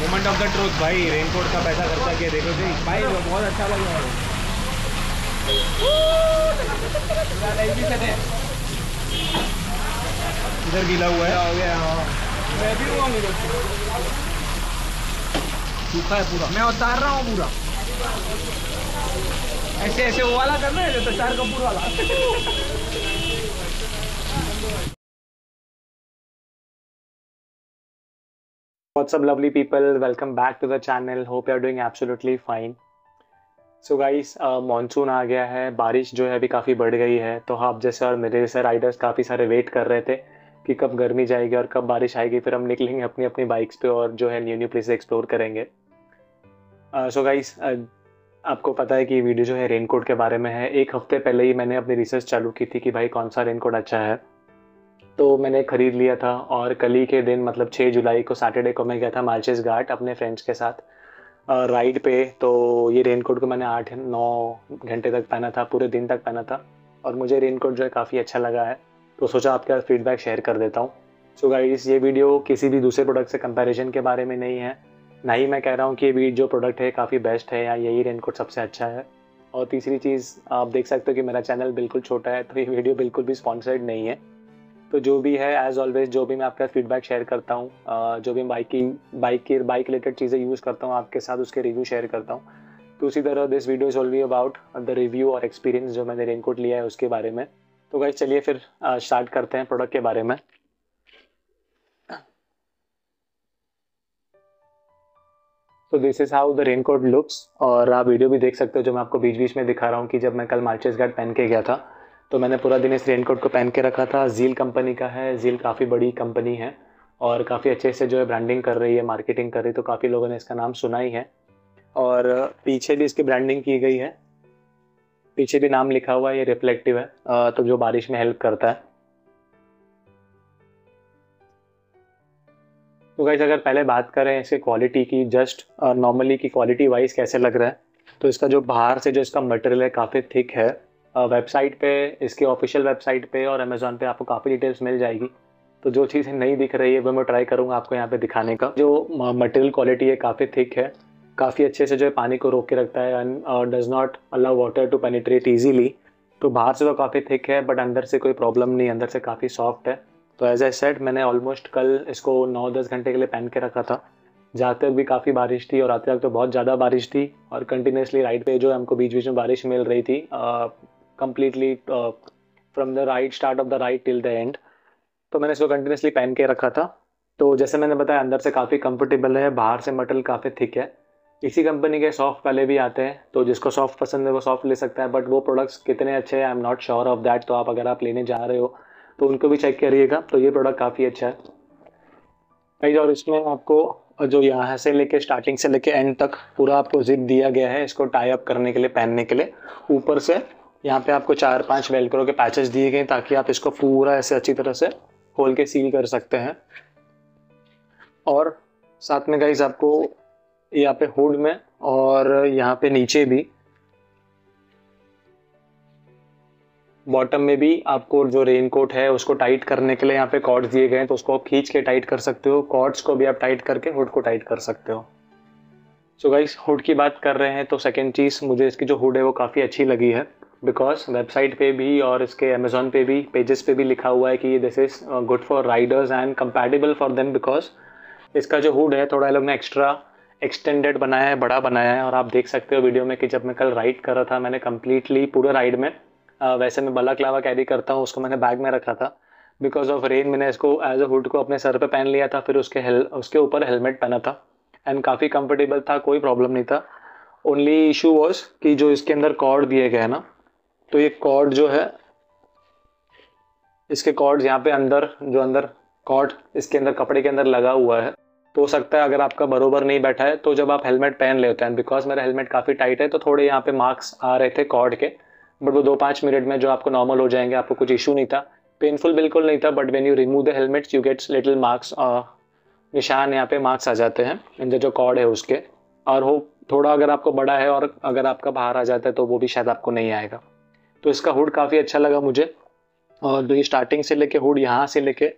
Moment of the truth भाई। Raincoat का पैसा खर्चा किया, देखो जी। भाई बहुत अच्छा लग रहा है। इधर गीला हुआ है। हो गया मैं भी हुआ मुझे सूखा है पूरा। मैं उतार रहा हूँ पूरा। ऐसे ऐसे वो वाला करना है तो चार कपूर वाला। What's up, lovely people? Welcome back to the channel. Hope you're doing absolutely fine. So guys monsoon आ गया है बारिश जो है अभी काफ़ी बढ़ गई है तो आप जैसे और मेरे जैसे राइडर्स काफ़ी सारे वेट कर रहे थे कि कब गर्मी जाएगी और कब बारिश आएगी फिर हम निकलेंगे अपनी अपनी बाइक्स पे और जो है न्यू न्यू प्लेस एक्सप्लोर करेंगे सो uh, गाइस uh, आपको पता है कि वीडियो जो है रेनकोट के बारे में है एक हफ़्ते पहले ही मैंने अपनी रिसर्च चालू की थी कि भाई कौन सा रेनकोट अच्छा है तो मैंने ख़रीद लिया था और कल ही के दिन मतलब 6 जुलाई को सैटरडे को मैं गया था मार्चेस घाट अपने फ्रेंड्स के साथ राइड पे। तो ये रेनकोट को मैंने आठ, नौ घंटे तक पहना था, पूरे दिन तक पहना था और मुझे रेनकोट जो है काफ़ी अच्छा लगा है। तो सोचा आपके साथ फीडबैक शेयर कर देता हूँ। सो गाइस ये वीडियो किसी भी दूसरे प्रोडक्ट से कंपैरिजन के बारे में नहीं है। ना ही मैं कह रहा हूँ कि ये जो प्रोडक्ट है, काफ़ी बेस्ट है या यही रेनकोट सबसे अच्छा है। और तीसरी चीज़, आप देख सकते हो कि मेरा चैनल बिल्कुल छोटा है तो ये वीडियो बिल्कुल भी स्पॉन्सर्ड नहीं है। तो जो भी है एज ऑलवेज जो भी मैं आपका फीडबैक शेयर करता हूँ जो भी बाइक की बाइक की बाइक रिलेटेड चीज़ें यूज़ करता हूँ, आपके साथ उसके रिव्यू शेयर करता हूँ। तो उसी तरह this video is all about the review और एक्सपीरियंस जो मैंने रेनकोट लिया है उसके बारे में। तो गाइज़ चलिए फिर स्टार्ट करते हैं प्रोडक्ट के बारे में। तो this is how the raincoat looks और आप वीडियो भी देख सकते हो जो मैं आपको बीच बीच में दिखा रहा हूँ कि जब मैं कल मार्चेस गार्ड पहन के गया था। तो मैंने पूरा दिन इस रेनकोट को पहन के रखा था। जील कंपनी का है। जील काफ़ी बड़ी कंपनी है और काफ़ी अच्छे से जो है ब्रांडिंग कर रही है मार्केटिंग कर रही है तो काफ़ी लोगों ने इसका नाम सुना ही है। और पीछे भी इसकी ब्रांडिंग की गई है। पीछे भी नाम लिखा हुआ है, ये रिफ्लेक्टिव है। तो जो बारिश में हेल्प करता है। तो गाइस अगर पहले बात करें इसके क्वालिटी की जस्ट नॉर्मली की क्वालिटी वाइज कैसे लग रहा है तो इसका जो बाहर से जो इसका मटेरियल है, काफ़ी थिक है। वेबसाइट पे, इसके ऑफिशियल वेबसाइट पे और अमेज़ोन पे आपको काफ़ी डिटेल्स मिल जाएगी। तो जो चीज़ें नहीं दिख रही है, वो मैं ट्राई करूँगा आपको यहाँ पे दिखाने का। जो मटेरियल क्वालिटी है, काफ़ी थिक है। काफ़ी अच्छे से जो है पानी को रोक के रखता है and does not allow water to penetrate easily तो बाहर से तो काफ़ी थिक है बट अंदर से कोई प्रॉब्लम नहीं, अंदर से काफ़ी सॉफ्ट है। तो एज ए सेट मैंने ऑलमोस्ट कल इसको नौ दस घंटे के लिए पहन के रखा था। जाते वक्त भी काफ़ी बारिश थी और आते वक्त तो बहुत ज़्यादा बारिश थी और कंटिन्यूसली राइड पे जो हमको बीच बीच में बारिश मिल रही थी completely from the ride start of the ride till the end तो मैंने इसको कंटिन्यूसली पहन के रखा था। तो जैसे मैंने बताया, अंदर से काफ़ी कंफर्टेबल है, बाहर से मटेरियल काफ़ी थिक है। इसी कंपनी के सॉफ्ट वाले भी आते हैं तो जिसको सॉफ्ट पसंद है वो सॉफ्ट ले सकता है बट वो प्रोडक्ट्स कितने अच्छे हैं I am not sure of that तो आप अगर आप लेने जा रहे हो तो उनको भी चेक करिएगा। तो ये प्रोडक्ट काफ़ी अच्छा है। भाई और इसमें आपको जो यहाँ से लेके स्टार्टिंग से लेके एंड तक पूरा आपको जिप दिया गया है, इसको टाई अप करने के लिए, पहनने के लिए। ऊपर से यहाँ पे आपको चार पाँच वेलक्रो के पैचेस दिए गए ताकि आप इसको पूरा ऐसे अच्छी तरह से खोल के सील कर सकते हैं। और साथ में गाइज़ आपको यहाँ पे हुड में और यहाँ पे नीचे भी बॉटम में भी आपको जो रेन कोट है उसको टाइट करने के लिए यहाँ पे कॉर्ड्स दिए गए हैं तो उसको आप खींच के टाइट कर सकते हो। कॉर्ड्स को भी आप टाइट करके हुड को टाइट कर सकते हो। सो गाइस हुड की बात कर रहे हैं तो सेकेंड चीज़ मुझे इसकी जो हुड है वो काफ़ी अच्छी लगी है। बिकॉज़ वेबसाइट पे भी और इसके अमेजोन पे भी पेजेस पे भी लिखा हुआ है कि this is good for riders and compatible for them because इसका जो हुड है थोड़ा लोग ने एक्स्ट्रा एक्सटेंडेड बनाया है बड़ा बनाया है और आप देख सकते हो वीडियो में कि जब मैं कल राइड कर रहा था मैंने कम्प्लीटली पूरे राइड में आ, वैसे मैं बला क्लावा कैरी करता हूँ उसको मैंने बैग में रखा था। बिकॉज़ ऑफ़ रेन मैंने इसको एज अ हुड को अपने सर पे पहन लिया था फिर उसके हेल उसके ऊपर हेलमेट पहना था। एंड काफ़ी कंफर्टेबल था कोई प्रॉब्लम नहीं था। ओनली इशू वॉज़ कि जो इसके अंदर कॉर्ड दिए गए ना तो ये कॉर्ड जो है, इसके कॉर्ड यहाँ पे अंदर, जो अंदर कॉर्ड इसके अंदर, कपड़े के अंदर लगा हुआ है तो हो सकता है अगर आपका बरोबर नहीं बैठा है तो जब आप हेलमेट पहन लेते हैं बिकॉज़ मेरा हेलमेट काफ़ी टाइट है तो थोड़े यहाँ पे मार्क्स आ रहे थे कॉर्ड के बट वो दो पाँच मिनट में जो आपको नॉर्मल हो जाएँगे, आपको कुछ इशू नहीं था। पेनफुल बिल्कुल नहीं था but when you remove the helmet you gets little marks निशान यहाँ पे मार्क्स आ जाते हैं इन जो कॉर्ड है उसके, और वो थोड़ा अगर आपको बड़ा है, और अगर आपका बाहर आ जाता है तो वो भी शायद आपको नहीं आएगा। तो इसका हुड काफ़ी अच्छा लगा मुझे। और जो ये स्टार्टिंग से लेके हुड यहाँ से लेके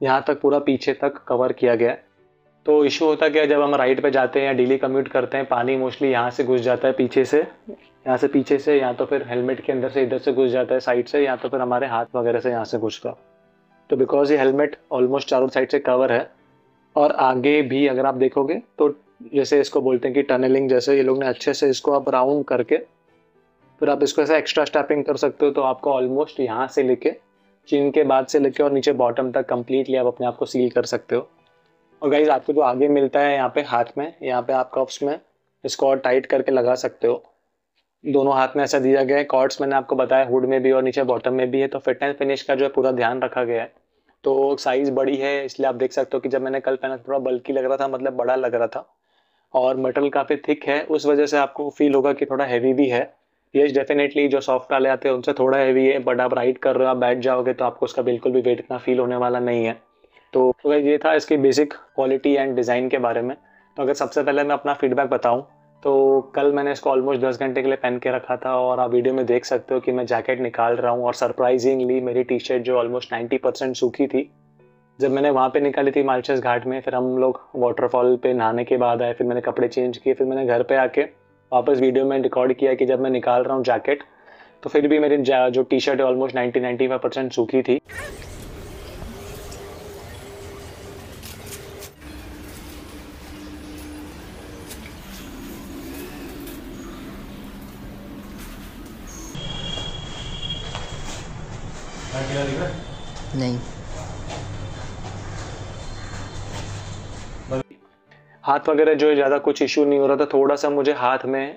यहाँ तक पूरा पीछे तक कवर किया गया। तो इशू होता क्या, जब हम राइड पे जाते हैं या डेली कम्यूट करते हैं, पानी मोस्टली यहाँ से घुस जाता है पीछे से। यहाँ से पीछे से, या तो फिर हेलमेट के अंदर से, इधर से घुस जाता है साइड से, या तो फिर हमारे हाथ वगैरह से यहाँ से घुसता। तो बिकॉज़ ये हेलमेट ऑलमोस्ट चारों साइड से कवर है, और आगे भी अगर आप देखोगे तो जैसे इसको बोलते हैं कि टनलिंग जैसे, ये लोग ने अच्छे से इसको आप राउंड करके फिर आप इसको ऐसा एक्स्ट्रा स्टैपिंग कर सकते हो तो आपको ऑलमोस्ट यहाँ से लेके चिन के बाद से लेके और नीचे बॉटम तक कम्प्लीटली आप अपने आप को सील कर सकते हो। और गाइज़ आपको जो आगे मिलता है यहाँ पे हाथ में, यहाँ पे आप कप्स में इसको और टाइट करके लगा सकते हो। दोनों हाथ में ऐसा दिया गया है कॉर्ड्स मैंने आपको बताया हुड में भी और नीचे बॉटम में भी है तो फिट एंड फिनिश का जो है पूरा ध्यान रखा गया है। तो साइज़ बड़ी है, इसलिए आप देख सकते हो कि जब मैंने कल पहना थोड़ा बल्कि लग रहा था मतलब बड़ा लग रहा था। और मटेरियल काफ़ी थिक है, उस वजह से आपको फील होगा कि थोड़ा हैवी भी है। ये डेफिनेटली जो सॉफ्ट वाले आते हैं, उनसे थोड़ा हैवी है बट आप राइड कर रहे हो, आप बैठ जाओगे तो आपको उसका बिल्कुल भी वेट इतना फील होने वाला नहीं है। तो ये था इसकी बेसिक क्वालिटी एंड डिज़ाइन के बारे में तो अगर सबसे पहले मैं अपना फीडबैक बताऊँ तो कल मैंने इसको ऑलमोस्ट दस घंटे के लिए पहन के रखा था, और आप वीडियो में देख सकते हो कि मैं जैकेट निकाल रहा हूँ, और सरप्राइजिंगली मेरी टी शर्ट जो ऑलमोस्ट नाइन्टी परसेंट सूखी थी। जब मैंने वहाँ पे निकाली थी मालचस घाट में, फिर हम लोग वाटरफॉल पे नहाने के बाद आए, फिर मैंने कपड़े चेंज किए, फिर मैंने घर पे आके वापस वीडियो में रिकॉर्ड किया कि जब मैं निकाल रहा हूँ जैकेट तो फिर भी मेरी जो T shirt almost ninety ninety five percent सूखी थी। हाथ वगैरह जो है ज़्यादा कुछ इशू नहीं हो रहा था। थोड़ा सा मुझे हाथ में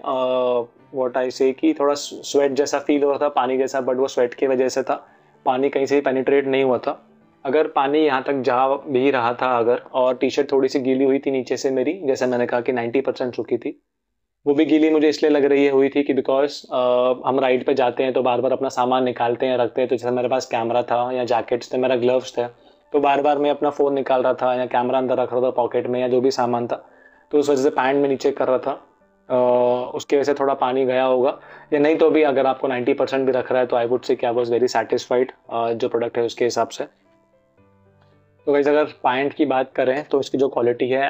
वॉट आई से कि थोड़ा स्वेट जैसा फील हो रहा था, पानी जैसा बट वो स्वेट की वजह से था। पानी कहीं से पेनिट्रेट नहीं हुआ था। अगर पानी यहाँ तक जा भी रहा था अगर, और टी शर्ट थोड़ी सी गीली हुई थी नीचे से मेरी, जैसे मैंने कहा कि 90 परसेंट चुकी थी। वो भी गीली मुझे इसलिए लग रही है, हुई थी कि बिकॉज़ हम राइड पे जाते हैं तो बार बार अपना सामान निकालते हैं, रखते हैं। तो जैसे मेरे पास कैमरा था या जैकेट्स थे, मेरा ग्लव्स थे तो बार बार मैं अपना फ़ोन निकाल रहा था या कैमरा अंदर रख रहा था पॉकेट में या जो भी सामान था तो उस वजह से पैंट में नीचे कर रहा था। आ, उसकी वजह से थोड़ा पानी गया होगा। या नहीं तो भी अगर आपको 90 परसेंट भी रख रहा है तो आई वुड से क्या वॉज़ वेरी सेटिस्फाइड जो प्रोडक्ट है उसके हिसाब से। तो वैसे अगर पैंट की बात करें तो इसकी जो क्वालिटी है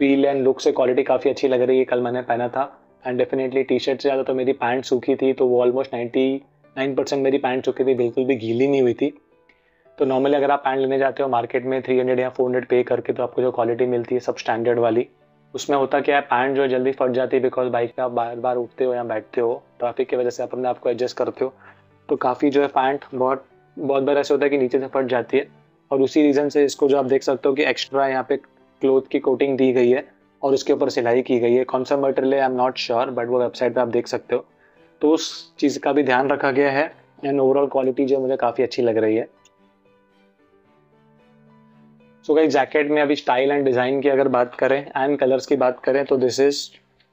फील एंड लुक से क्वालिटी काफ़ी अच्छी लग रही है। कल मैंने पहना था एंड डेफिनेटली टी शर्ट से ज़्यादा तो मेरी पैंट सूखी थी तो वो ऑलमोस्ट नाइन्टी नाइन परसेंट मेरी पैंट सूखी थी बिल्कुल भी गीली नहीं हुई थी। तो नॉर्मली अगर आप पैंट लेने जाते हो मार्केट में थ्री हंड्रेड या फोर हंड्रेड पे करके तो आपको जो क्वालिटी मिलती है सब स्टैंडर्ड वाली, उसमें होता क्या है पैंट जो जल्दी फट जाती है बिकॉज़ बाइक पे आप बार बार उठते हो या बैठते हो ट्रैफ़िक की वजह से आप अपने आपको एडजस्ट करते हो तो काफ़ी जो है पैंट बहुत बहुत बार ऐसे होता है कि नीचे से फट जाती है, और उसी रीज़न से इसको जो आप देख सकते हो कि एक्स्ट्रा यहाँ पे क्लोथ की कोटिंग दी गई है, और उसके ऊपर सिलाई की गई है। कौन सा मटेरियल है I am not sure but वो वेबसाइट पर आप देख सकते हो। तो उस चीज़ का भी ध्यान रखा गया है एंड ओवरऑल क्वालिटी जो मुझे काफ़ी अच्छी लग रही है। सो कई जैकेट में अभी स्टाइल एंड डिज़ाइन की अगर बात करें एंड कलर्स की बात करें तो this is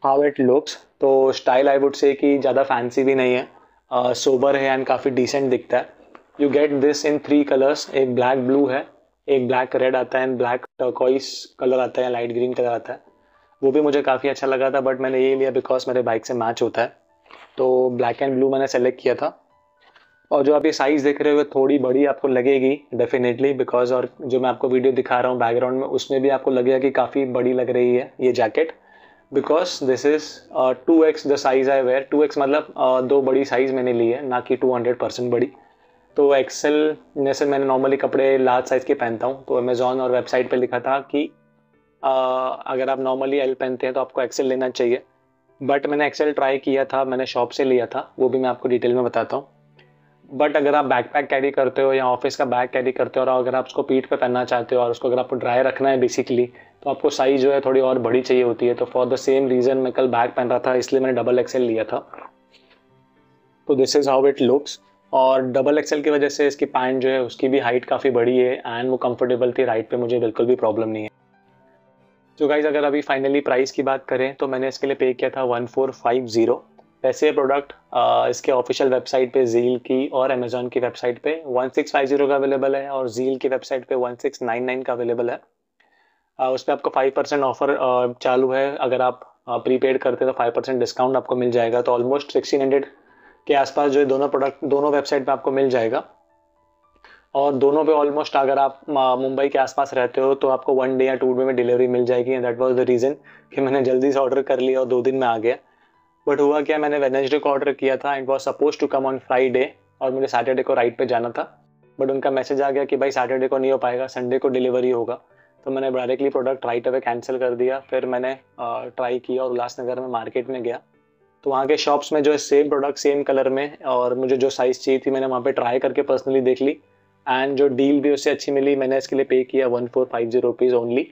how it looks तो स्टाइल आई वुड से कि ज़्यादा फैंसी भी नहीं है सोबर uh, है एंड काफ़ी डिसेंट दिखता है। You get this in three colours एक ब्लैक ब्लू है एक ब्लैक रेड आता है एंड ब्लैक टर्कॉइस कलर आता है लाइट ग्रीन कलर आता है। वो भी मुझे काफ़ी अच्छा लगा था बट मैंने ये लिया बिकॉज़ मेरे बाइक से मैच होता है। तो ब्लैक एंड ब्लू मैंने सेलेक्ट किया था। और जो आप ये साइज़ देख रहे हो थोड़ी बड़ी आपको लगेगी डेफिनेटली बिकॉज़ और जो मैं आपको वीडियो दिखा रहा हूँ बैकग्राउंड में उसमें भी आपको लगेगा कि काफ़ी बड़ी लग रही है ये jacket because this is two X the size I wear two X मतलब uh, दो बड़ी साइज़ मैंने ली है ना कि टू हंड्रेड परसेंट बड़ी। तो एक्सेल जैसे मैंने नॉर्मली कपड़े लार्ज साइज़ के पहनता हूँ। तो अमेज़ोन और वेबसाइट पर लिखा था कि uh, अगर आप नॉर्मली एल पहनते हैं तो आपको एक्सेल लेना चाहिए। बट मैंने एक्सेल ट्राई किया था मैंने शॉप से लिया था वो भी मैं आपको डिटेल में बताता हूँ। बट अगर आप बैक पैक कैरी करते हो या ऑफ़िस का बैग कैरी करते हो और अगर आप उसको पीठ पे पहनना चाहते हो और उसको अगर आपको ड्राई रखना है बेसिकली तो आपको साइज़ जो है थोड़ी और बड़ी चाहिए होती है। तो फॉर द सेम रीज़न मैं कल बैग पहन रहा था, इसलिए मैंने डबल एक्सेल लिया था। तो this is how it looks और डबल एक्सेल की वजह से इसकी पैंट जो है, उसकी भी हाइट काफ़ी बड़ी है एंड वो कंफर्टेबल थी राइट पे, मुझे बिल्कुल भी प्रॉब्लम नहीं है। तो गाइज़ अगर अभी फाइनली प्राइस की बात करें तो मैंने इसके लिए पे किया था वन फोर फाइव ज़ीरो वैसे ये प्रोडक्ट इसके ऑफिशियल वेबसाइट पे जील की और अमेजोन की वेबसाइट पे वन सिक्स फाइव ज़ीरो का अवेलेबल है और जील की वेबसाइट पे वन सिक्स नाइन नाइन का अवेलेबल है। उस पर आपको फाइव परसेंट ऑफ़र चालू है। अगर आप प्रीपेड करते हैं तो फाइव परसेंट डिस्काउंट आपको मिल जाएगा। तो ऑलमोस्ट सिक्सटीन हंड्रेड के आसपास जो दोनों प्रोडक्ट दोनों वेबसाइट पर आपको मिल जाएगा। और दोनों पे ऑलमोस्ट अगर आप मुंबई के आसपास रहते हो तो आपको वन डे या टू डे में डिलीवरी मिल जाएगी। And that was the reason कि मैंने जल्दी से ऑर्डर कर लिया और दो दिन में आ गया। बट हुआ क्या, मैंने वेनेसडे को ऑर्डर किया था it was suppose to come on Friday और मुझे सैटरडे को राइट पे जाना था। बट उनका मैसेज आ गया कि भाई सैटरडे को नहीं हो पाएगा संडे को डिलीवरी होगा। तो मैंने directly product right away cancel कर दिया। फिर मैंने ट्राई किया और उल्लासनगर में मार्केट में गया। तो वहाँ के शॉप्स में जो है सेम प्रोडक्ट सेम कलर में, और मुझे जो साइज़ चाहिए थी, मैंने वहाँ पे ट्राई करके पर्सनली देख ली। एंड जो डील भी उससे अच्छी मिली, मैंने इसके लिए पे किया one four five zero rupees only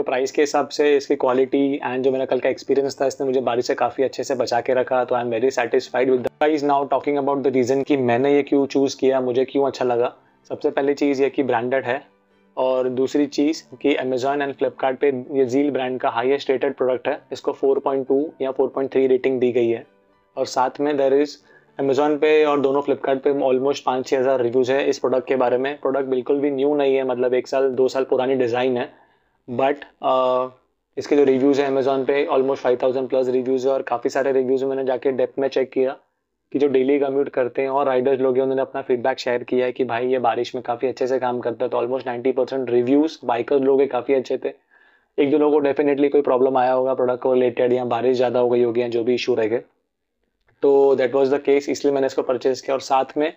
तो प्राइस के हिसाब से इसकी क्वालिटी एंड जो मेरा कल का एक्सपीरियंस था, इसने मुझे बारिश से काफ़ी अच्छे से बचा के रखा तो I am very satisfied with price now talking about the reason कि मैंने ये क्यों चूज़ किया, मुझे क्यों अच्छा लगा, सबसे पहली चीज़ ये कि ब्रांडेड है और दूसरी चीज़ कि अमेजोन एंड फ्लिपकार्ट ये जील ब्रांड का हाईएस्ट रेटेड प्रोडक्ट है, इसको 4.2 या 4.3 रेटिंग दी गई है। और साथ में देर इज़ अमेजोन पे और दोनों फ्लिपकार्ट ऑलमोस्ट पाँच छः हज़ार रिव्यूज़ है इस प्रोडक्ट के बारे में। प्रोडक्ट बिल्कुल भी न्यू नहीं है मतलब एक साल, दो साल पुरानी डिज़ाइन है। बट इसके जो रिव्यूज़ है अमेजोन पे almost five thousand plus reviews है और काफ़ी सारे रिव्यूज़ मैंने जाके डेप्थ में चेक किया कि जो डेली कम्यूट करते हैं और राइडर्स लोग हैं, उन्होंने अपना फीडबैक शेयर किया है कि भाई ये बारिश में काफ़ी अच्छे से काम करता है। तो almost ninety percent reviews bikers लोग काफ़ी अच्छे थे। एक दो लोगों को डेफिनेटली कोई प्रॉब्लम आया होगा प्रोडक्ट को रिलेटेड या बारिश ज़्यादा हो गई होगी या जो भी इशू रह गए। तो दैट वॉज़ द केस इसलिए मैंने इसको परचेज़ किया और साथ में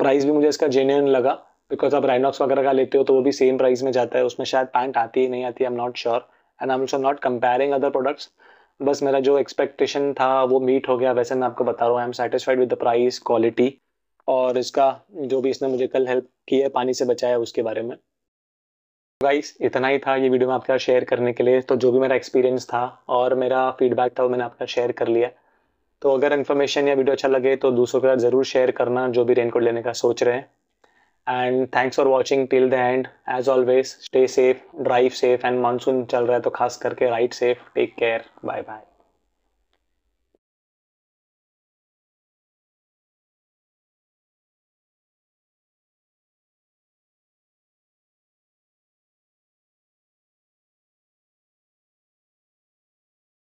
प्राइस भी मुझे इसका जेन्यून लगा। बिकॉज़ आप राइनॉक्स वगैरह का लेते हो तो वो भी सेम प्राइस में जाता है। उसमें शायद पैंट आती है नहीं, आती I am not sure and I am also not comparing other products बस मेरा जो एक्सपेक्टेशन था वो मीट हो गया। वैसे मैं आपको बता रहा हूँ I am satisfied with the price quality और इसका जो भी इसने मुझे कल हेल्प की है, पानी से बचाया उसके बारे में। गाइस इतना ही था ये वीडियो में आपके साथ शेयर करने के लिए। तो जो भी मेरा एक्सपीरियंस था और मेरा फीडबैक था, वो मैंने आपका शेयर कर लिया। तो अगर इन्फॉर्मेशन या वीडियो अच्छा लगे तो दूसरों के साथ ज़रूर शेयर करना, जो भी रेनकोट लेने का सोच रहे हैं। And thanks for watching till the end as always stay safe drive safe and monsoon चल रहा है तो खास करके ride safe take care bye bye